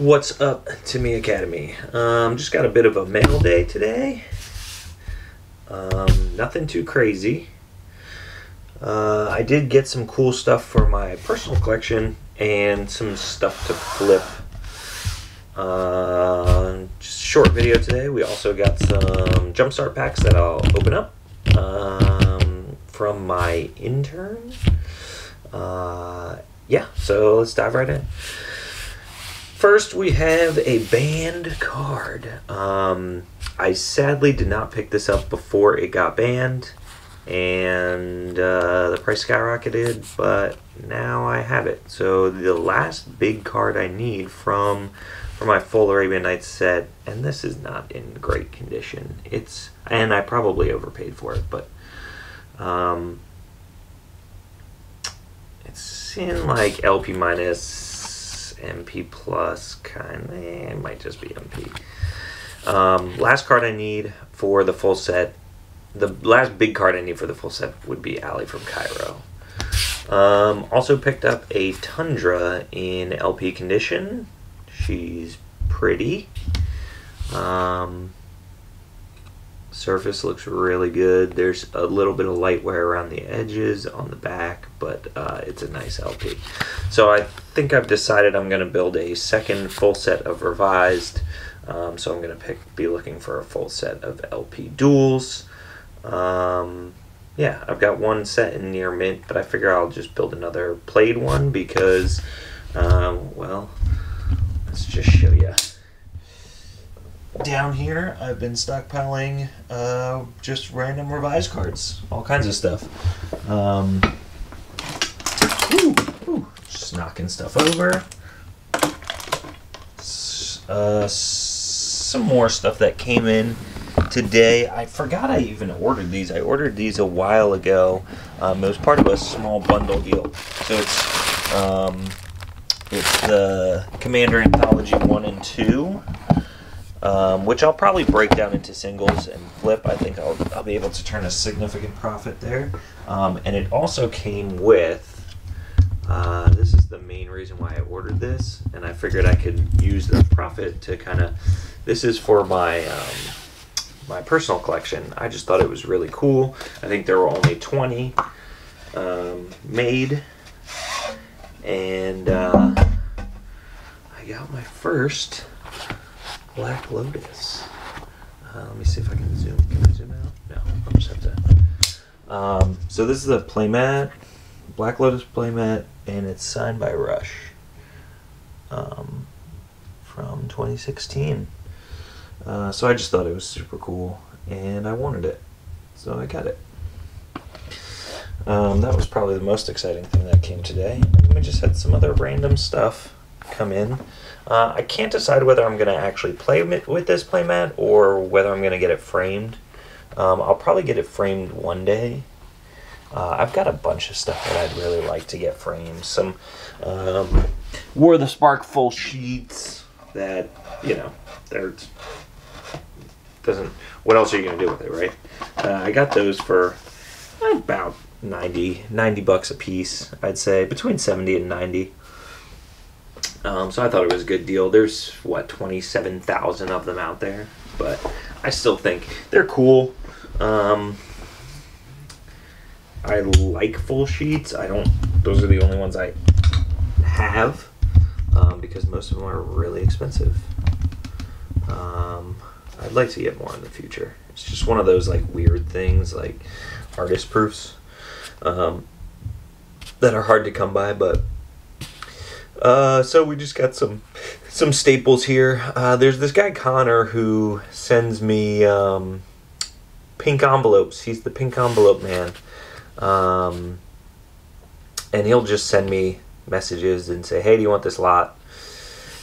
What's up Timmy Academy? Um, just got a bit of a mail day today. Um, nothing too crazy. Uh, I did get some cool stuff for my personal collection and some stuff to flip. Uh, just short video today. We also got some jumpstart packs that I'll open up um, from my intern. Uh, yeah, so let's dive right in. First, we have a banned card. Um, I sadly did not pick this up before it got banned, and uh, the price skyrocketed, but now I have it. So the last big card I need from for my full Arabian Nights set, and this is not in great condition. It's and I probably overpaid for it, but um, it's in like LP minus MP plus, kind of. It might just be MP. Um, last card I need for the full set. The last big card I need for the full set would be Ali from Cairo. Um, also picked up a Tundra in LP condition. She's pretty. Um, surface looks really good. There's a little bit of light wear around the edges on the back, but uh, it's a nice LP. So I think I've decided I'm going to build a second full set of revised. Um, so I'm going to pick, be looking for a full set of LP duals. Um, yeah, I've got one set in near mint, but I figure I'll just build another played one because, um, well, let's just show you down here, I've been stockpiling uh, just random revised cards, all kinds of stuff. Um, ooh, ooh, just knocking stuff over. Uh, some more stuff that came in today. I forgot I even ordered these. I ordered these a while ago. Um, it was part of a small bundle deal. So it's um, it's the Commander Anthology one and two um, which I'll probably break down into singles and flip. I think I'll, I'll be able to turn a significant profit there. Um, and it also came with, uh, this is the main reason why I ordered this, and I figured I could use the profit to kind of, this is for my, um, my personal collection. I just thought it was really cool. I think there were only 20 um, made, and uh, I got my first Black Lotus. Uh, let me see if I can zoom. Can I zoom out? No, I'll just have to. Um, so this is a playmat, Black Lotus playmat, and it's signed by Rush um, from 2016. Uh, so I just thought it was super cool, and I wanted it, so I got it. Um, that was probably the most exciting thing that came today. We just had some other random stuff come in. Uh, I can't decide whether I'm going to actually play with this playmat or whether I'm going to get it framed. Um, I'll probably get it framed one day. Uh, I've got a bunch of stuff that I'd really like to get framed. Some um, War the Spark full sheets that, you know, they're doesn't. What else are you going to do with it, right? Uh, I got those for about 90, 90 bucks a piece, I'd say, between 70 and 90. Um, so I thought it was a good deal. There's what 27,000 of them out there, but I still think they're cool. Um, I like full sheets. I don't. Those are the only ones I have um, because most of them are really expensive. Um, I'd like to get more in the future. It's just one of those like weird things, like artist proofs, um, that are hard to come by, but uh, so we just got some some staples here. Uh, there's this guy Connor who sends me um, pink envelopes. He's the pink envelope man, um, and he'll just send me messages and say, "Hey, do you want this lot?"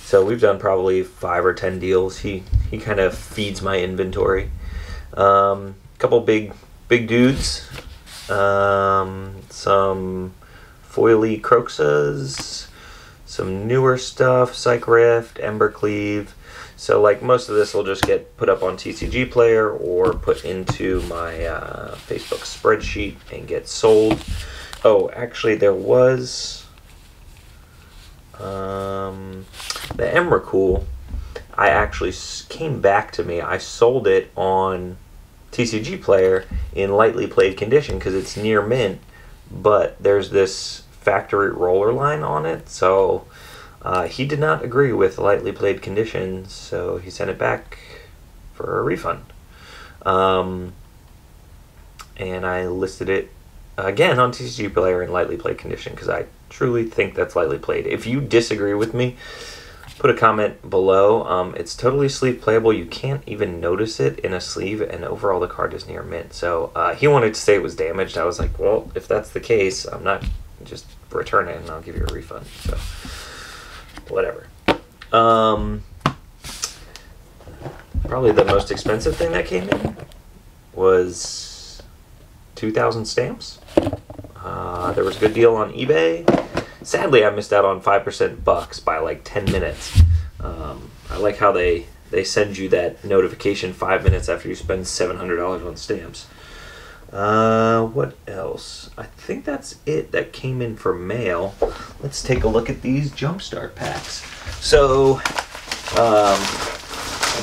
So we've done probably five or ten deals. He he kind of feeds my inventory. A um, couple big big dudes, um, some foily Kroxas some newer stuff, Psych Rift, Embercleave. So like most of this will just get put up on TCG Player or put into my uh, Facebook spreadsheet and get sold. Oh, actually there was... Um, the Emrakul, I actually came back to me. I sold it on TCG Player in lightly played condition because it's near mint, but there's this factory roller line on it, so uh, he did not agree with lightly played conditions, so he sent it back for a refund. Um, and I listed it again on TCG Player in lightly played condition because I truly think that's lightly played. If you disagree with me, put a comment below. Um, it's totally sleeve playable. You can't even notice it in a sleeve, and overall the card is near mint. So uh, he wanted to say it was damaged. I was like, well, if that's the case, I'm not just return it and I'll give you a refund. So whatever. Um, probably the most expensive thing that came in was 2,000 stamps. Uh, there was a good deal on eBay. Sadly, I missed out on 5% bucks by like 10 minutes. Um, I like how they, they send you that notification five minutes after you spend $700 on stamps. Uh, what else? I think that's it that came in for mail. Let's take a look at these Jumpstart packs. So, um,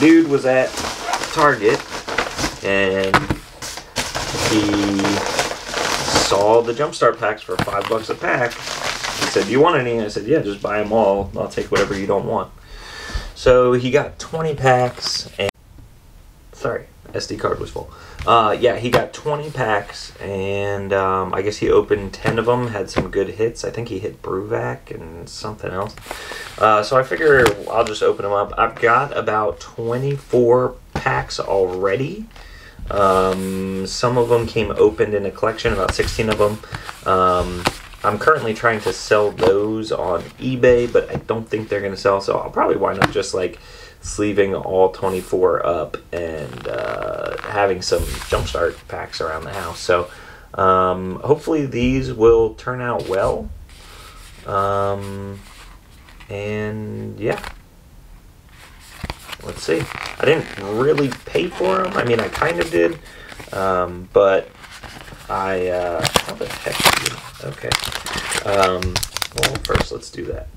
dude was at Target and he saw the Jumpstart packs for five bucks a pack. He said, "Do you want any?" I said, "Yeah, just buy them all. I'll take whatever you don't want." So he got 20 packs SD card was full. Uh, yeah, he got 20 packs, and um, I guess he opened 10 of them, had some good hits. I think he hit Bruvac and something else. Uh, so I figure I'll just open them up. I've got about 24 packs already. Um, some of them came opened in a collection, about 16 of them. Um, I'm currently trying to sell those on eBay, but I don't think they're going to sell, so I'll probably wind up just like sleeving all 24 up and uh, having some jumpstart packs around the house. So um, hopefully these will turn out well. Um, and yeah, let's see. I didn't really pay for them. I mean, I kind of did, um, but I uh, how the heck? Okay. Um, well, first let's do that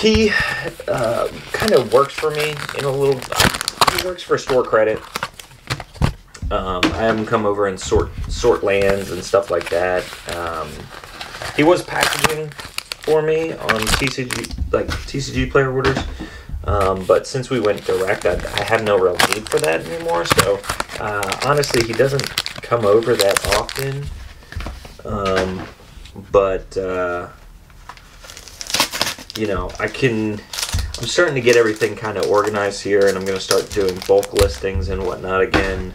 he uh, kind of works for me in a little. He works for store credit. Um, I have him come over and sort sort lands and stuff like that. Um, he was packaging for me on TCG like TCG player orders, um, but since we went direct, I, I, have no real need for that anymore. So uh, honestly, he doesn't come over that often. Um, but uh, you know, I can, I'm starting to get everything kind of organized here and I'm going to start doing bulk listings and whatnot again.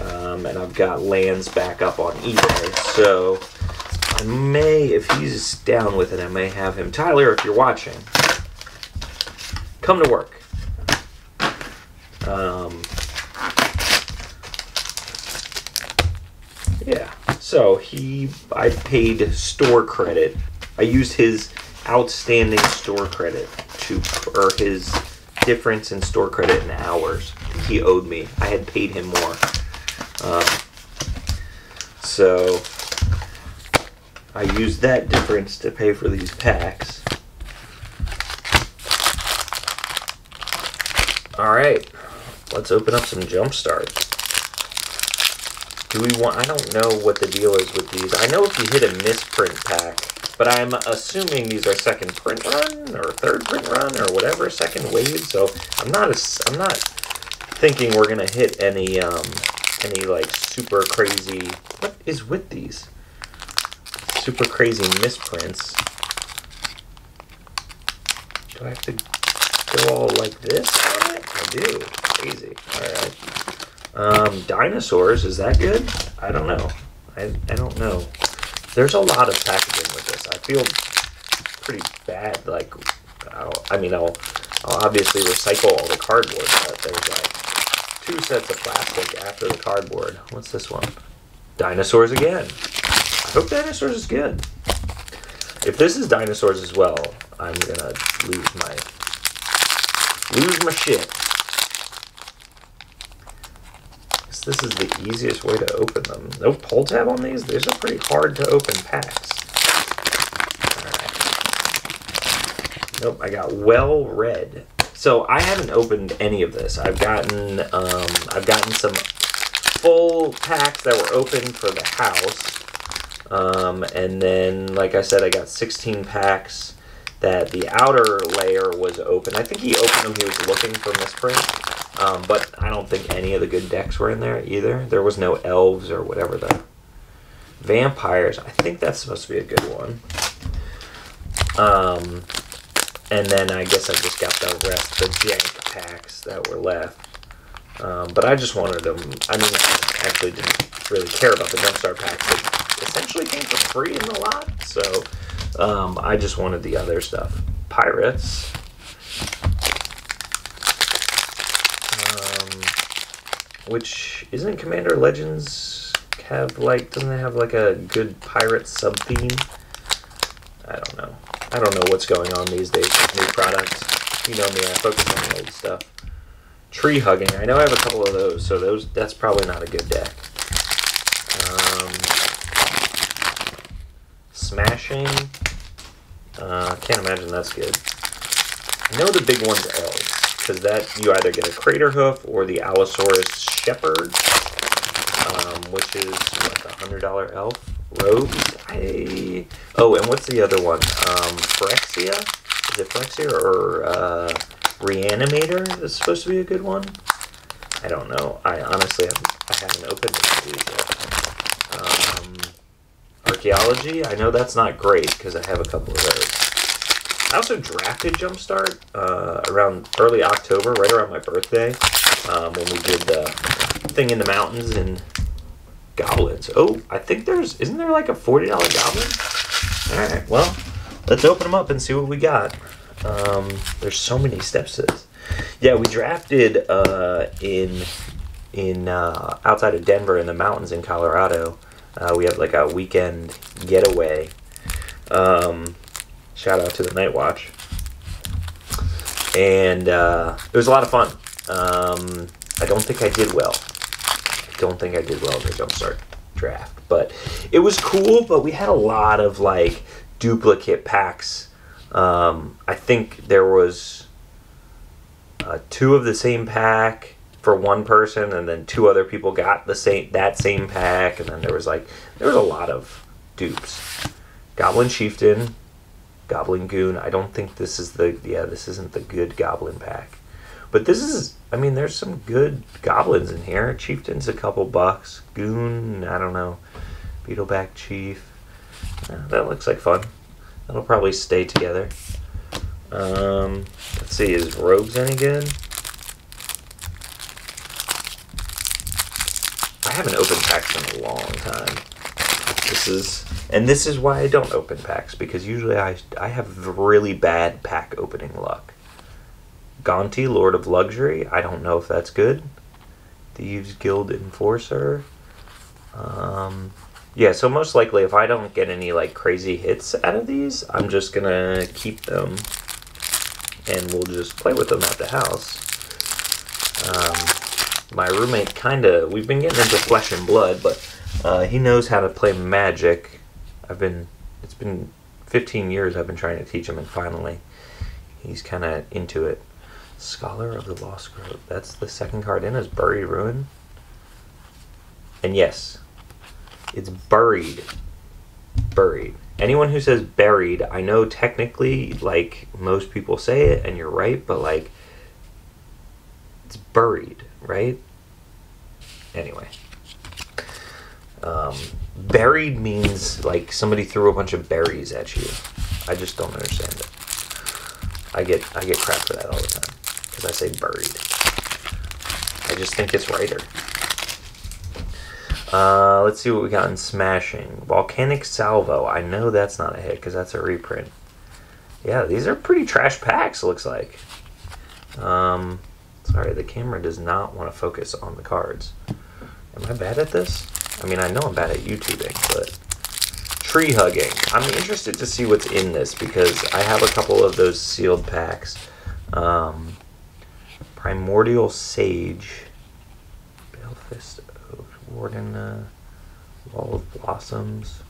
Um, and I've got lands back up on eBay. So I may, if he's down with it, I may have him. Tyler, if you're watching, come to work. Um, yeah. So he, I paid store credit. I used his outstanding store credit to or his difference in store credit in hours he owed me. I had paid him more. Um, so I used that difference to pay for these packs. Alright, let's open up some Jumpstart. Do we want, I don't know what the deal is with these. I know if you hit a misprint pack, but I'm assuming these are second print run or third print run or whatever, second wave. So I'm not a, I'm not thinking we're gonna hit any um, any like super crazy. What is with these super crazy misprints? Do I have to go all like this on it? I do. Crazy. All right. Um, dinosaurs. Is that good? I don't know. I I don't know. There's a lot of packaging with this. I feel pretty bad. Like, I'll, I mean, I'll, I'll obviously recycle all the cardboard, but there's like two sets of plastic after the cardboard. What's this one? Dinosaurs again. I hope dinosaurs is good. If this is dinosaurs as well, I'm gonna lose my lose my shit. this is the easiest way to open them. No pull tab on these? These are pretty hard to open packs. Nope, I got well read. So I haven't opened any of this. I've gotten um, I've gotten some full packs that were open for the house, um, and then like I said, I got 16 packs that the outer layer was open. I think he opened them. He was looking for misprint, um, but I don't think any of the good decks were in there either. There was no elves or whatever the vampires. I think that's supposed to be a good one. Um, and then I guess I just got the rest, the jank packs that were left. Um, but I just wanted them. I mean, I actually didn't really care about the Jumpstart packs. They essentially came for free in the lot, so um, I just wanted the other stuff. Pirates. Um, which isn't Commander Legends have like doesn't it have like a good pirate sub theme? I don't know. I don't know what's going on these days with new products. You know me, I focus on the old stuff. Tree hugging. I know I have a couple of those, so those that's probably not a good deck. Um, smashing. Uh, can't imagine that's good. I know the big one's elves, because that you either get a Crater Hoof or the Allosaurus Shepherd, um, which is like a hundred dollar elf. Rogues. Oh, and what's the other one? Um, Phyrexia. Is it Phyrexia or uh, Reanimator? Is supposed to be a good one. I don't know. I honestly haven't, I haven't opened any of these yet. Um, archaeology. I know that's not great because I have a couple of those. I also drafted Jumpstart uh, around early October, right around my birthday, um, when we did the thing in the mountains and goblins. Oh, I think there's isn't there like a forty dollar goblin? All right, well, let's open them up and see what we got. Um, there's so many steps to this. Yeah, we drafted uh, in in uh, outside of Denver in the mountains in Colorado. Uh, we had like a weekend getaway. Um, shout out to the Night Watch, and uh, it was a lot of fun. Um, I don't think I did well. Don't think I did well in the Jumpstart draft, but it was cool. But we had a lot of like duplicate packs. Um, I think there was uh, two of the same pack for one person, and then two other people got the same that same pack, and then there was like there was a lot of dupes. Goblin Chieftain, Goblin Goon. I don't think this is the yeah this isn't the good Goblin pack, but this is I mean there's some good goblins in here. Chieftain's a couple bucks. Goon I don't know. Beetleback Chief. Uh, that looks like fun. That'll probably stay together. Um, let's see, is Rogues any good? I haven't opened packs in a long time. This is, and this is why I don't open packs because usually I I have really bad pack opening luck. Gonti, Lord of Luxury. I don't know if that's good. Thieves Guild Enforcer. Um, yeah, so most likely if I don't get any like crazy hits out of these, I'm just gonna keep them and we'll just play with them at the house. Um, my roommate kind of, we've been getting into flesh and blood, but uh, he knows how to play magic. I've been, it's been 15 years I've been trying to teach him, and finally he's kind of into it. Scholar of the Lost Trove. That's the second card in, is Buried Ruin. And yes, it's buried. Buried. Anyone who says buried, I know technically, like, most people say it, and you're right, but, like, it's buried, right? Anyway. Um, buried means, like, somebody threw a bunch of berries at you. I just don't understand it. I get I get crap for that all the time because I say buried. I just think it's righter. Uh, let's see what we got in Smashing. Volcanic Salvo. I know that's not a hit because that's a reprint. Yeah, these are pretty trash packs, looks like. Um, sorry, the camera does not want to focus on the cards. Am I bad at this? I mean, I know I'm bad at YouTubing, but... Tree Hugging. I'm interested to see what's in this because I have a couple of those sealed packs. Um, Primordial Sage. Balefist Warden, uh, Wall of Blossoms.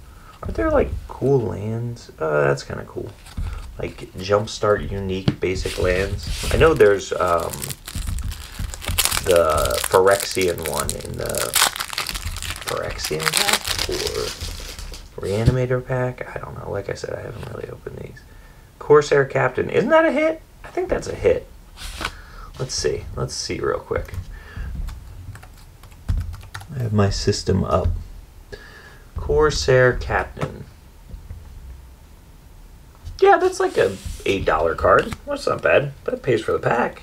Aren't there like cool lands? Uh, that's kind of cool. like Jumpstart unique basic lands. I know there's um, the Phyrexian one in the Phyrexian pack or Reanimator pack. I don't know. Like I said, I haven't really opened these. Corsair Captain. Isn't that a hit? I think that's a hit. Let's see. Let's see real quick. I have my system up. Corsair Captain. Yeah, that's like a $8 card. That's not bad. That pays for the pack.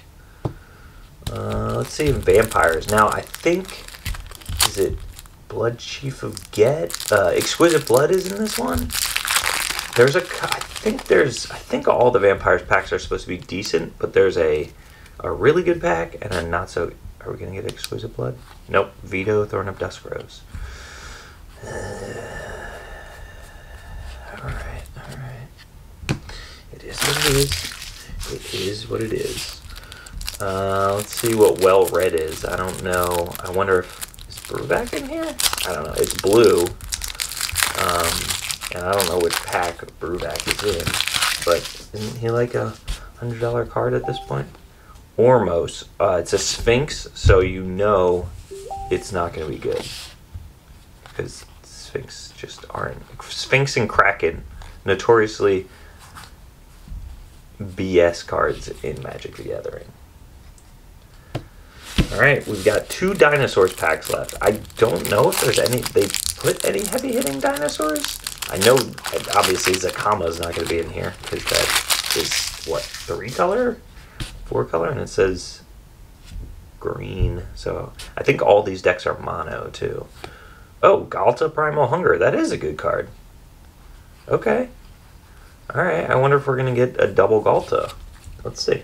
Uh, let's see vampires. Now, I think, is it Blood Chief of Get? Uh, Exquisite Blood is in this one. There's a, I think there's, I think all the vampires packs are supposed to be decent, but there's a, a really good pack and a not so, are we to get Exquisite Blood? Nope. Vito, Thorn of Duskrose. alright, alright. It is what it is. It is what it is. Uh, let's see what well read is. I don't know. I wonder if is Bruvac in here? I don't know. It's blue. Um, and I don't know which pack Bruvac is in. But isn't he like a hundred dollar card at this point? Ormos. Uh, it's a Sphinx, so you know it's not going to be good because Sphinx just aren't. Sphinx and Kraken, notoriously BS cards in Magic the Gathering. All right, we've got two dinosaurs packs left. I don't know if there's any. They put any heavy hitting dinosaurs. I know obviously Zacama is not going to be in here because that is what three color, four color, and it says green. So I think all these decks are mono too. Oh, Ghalta Primal Hunger. That is a good card. Okay. All right. I wonder if we're gonna get a double Ghalta. Let's see.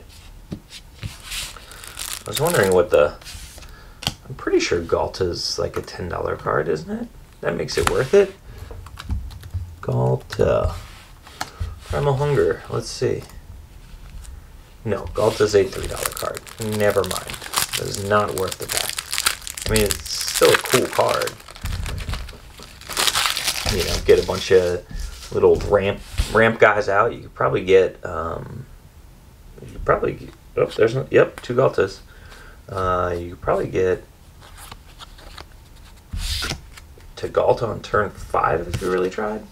I was wondering what the. I'm pretty sure Ghalta's like a ten dollar card, isn't it? That makes it worth it. Ghalta. Primal Hunger. Let's see. No, Ghalta's a three dollar card. Never mind. That is not worth the pack. I mean, it's still a cool card. You know, get a bunch of little ramp ramp guys out. You could probably get. Um, you probably. Get, oh, there's no. Yep, two Ghaltas. Uh, you could probably get to Ghalta on turn five if you really tried.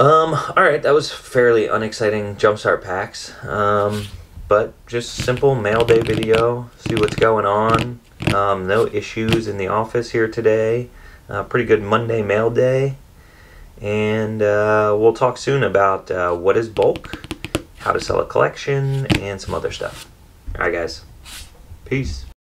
Um, all right, that was fairly unexciting jumpstart packs. Um, but just simple mail day video. See what's going on. Um, no issues in the office here today. Uh, pretty good Monday mail day. And uh, we'll talk soon about uh, what is bulk, how to sell a collection, and some other stuff. All right, guys. Peace.